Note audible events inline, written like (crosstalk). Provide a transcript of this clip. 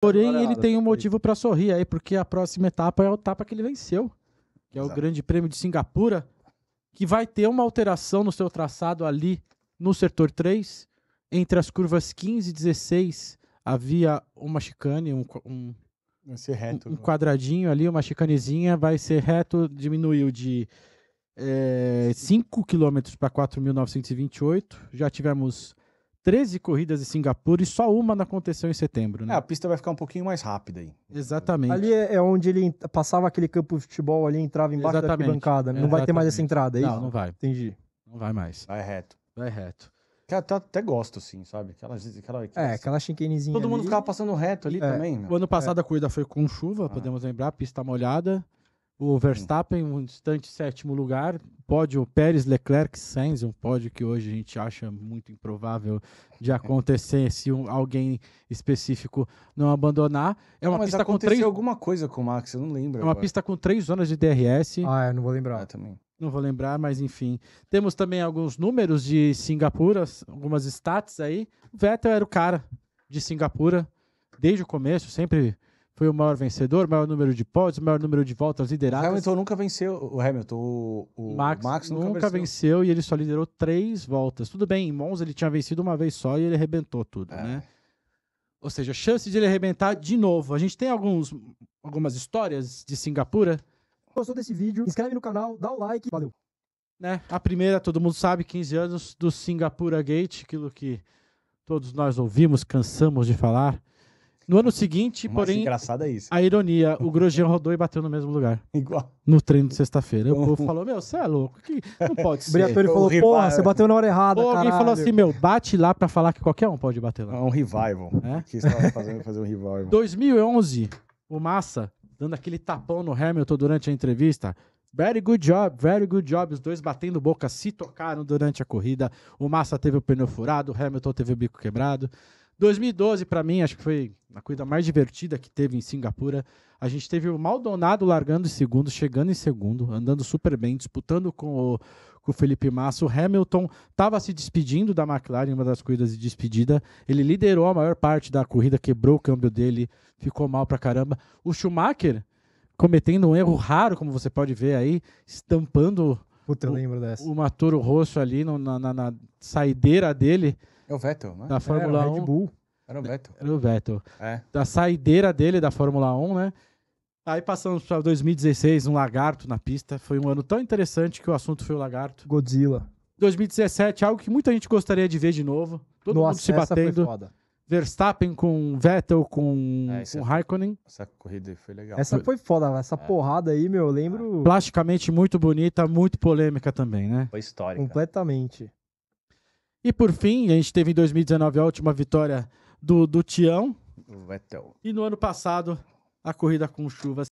Porém, ele nada, tem um motivo para sorrir aí, porque a próxima etapa é a etapa que ele venceu, que é o Exato. Grande Prêmio de Singapura, que vai ter uma alteração no seu traçado ali no setor 3, entre as curvas 15 e 16 havia uma chicane, um, um, reto. um quadradinho ali, uma chicanezinha, vai ser reto, diminuiu de eh, 5 km para 4.928. Já tivemos 13 corridas em Singapura e só uma não aconteceu em setembro, É, né? a pista vai ficar um pouquinho mais rápida aí. Exatamente. Ali é, é onde ele passava aquele campo de futebol ali, entrava embaixo Exatamente. da arquibancada. Não vai ter mais essa entrada, é isso? Não, não vai. Entendi. Não vai mais. Vai reto. Vai reto. Que até, até gosto, assim, sabe? Aquela, aquela, É, aquela chicanezinha Todo mundo ali. ficava passando reto ali É. também, meu. O ano passado a corrida foi com chuva, Ah. podemos lembrar, a pista molhada. O Verstappen, um distante sétimo lugar. Pódio Pérez, Leclerc, Sainz, um pódio que hoje a gente acha muito improvável de acontecer se um- alguém específico não abandonar. É uma Não, pista com três, alguma coisa com o Max, eu não lembro é uma agora. pista com três zonas de DRS. Ah, eu não vou Ah, lembrar. também. Não vou lembrar, mas enfim. Temos também alguns números de Singapura, algumas stats aí. O Vettel era o cara de Singapura desde o começo, sempre foi o maior vencedor, maior número de pódios, maior número de voltas O lideradas. Hamilton nunca venceu. O Hamilton, o, o O Max, Max, nunca, nunca, venceu. e ele só liderou três voltas. Tudo bem, em Monza ele tinha vencido uma vez só e ele arrebentou tudo, É. né? Ou seja, chance de ele arrebentar de novo. A gente tem alguns, algumas histórias de Singapura Gostou desse vídeo? Inscreve no canal, dá o like. Valeu. né? A primeira, todo mundo sabe, 15 anos do Singapura Gate, aquilo que todos nós ouvimos, cansamos de falar. No ano seguinte, O mais porém, engraçado é isso. a ironia, o Grosjean rodou e bateu no mesmo lugar, (laughs) Igual. no treino de sexta-feira. O (laughs) povo falou, meu, você é louco, que não pode (laughs) O ser. Briatore o falou, rival- porra, você bateu na hora errada, Ou alguém caralho. falou assim, meu, bate lá pra falar que qualquer um pode bater É lá. um revival. É? Que estava fazendo fazer um revival. 2011, o Massa dando aquele tapão no Hamilton durante a entrevista. Very good job, very good job. Os dois batendo boca se tocaram durante a corrida. O Massa teve o pneu furado, o Hamilton teve o bico quebrado. 2012, pra mim, acho que foi a corrida mais divertida que teve em Singapura. A gente teve o Maldonado largando em segundo, chegando em segundo, andando super bem, disputando com o, com o Felipe Massa. O Hamilton estava se despedindo da McLaren uma das corridas de despedida. Ele liderou a maior parte da corrida, quebrou o câmbio dele, ficou mal pra caramba. O Schumacher cometendo um erro raro, como você pode ver aí, estampando Puta, O- o Maturo Rosso ali no- na, na- na saideira dele É o Vettel, né? da Fórmula Era o 1. Red Bull. Era o Vettel. Era o Vettel. É. Da saideira dele da Fórmula 1, né? Aí passamos para 2016, um lagarto na pista. Foi um ano tão interessante que o assunto foi o lagarto. Godzilla. 2017, algo que muita gente gostaria de ver de novo. Todo mundo se essa foi batendo. foda. Verstappen com Vettel, com, É, com é- Raikkonen. Essa corrida foi legal. Essa foi foda, essa porrada aí, meu, eu lembro Plasticamente muito bonita, muito polêmica também, né? Foi histórica. completamente. E por fim, a gente teve em 2019 a última vitória do, do Tião. Vettel. E no ano passado, a corrida com chuvas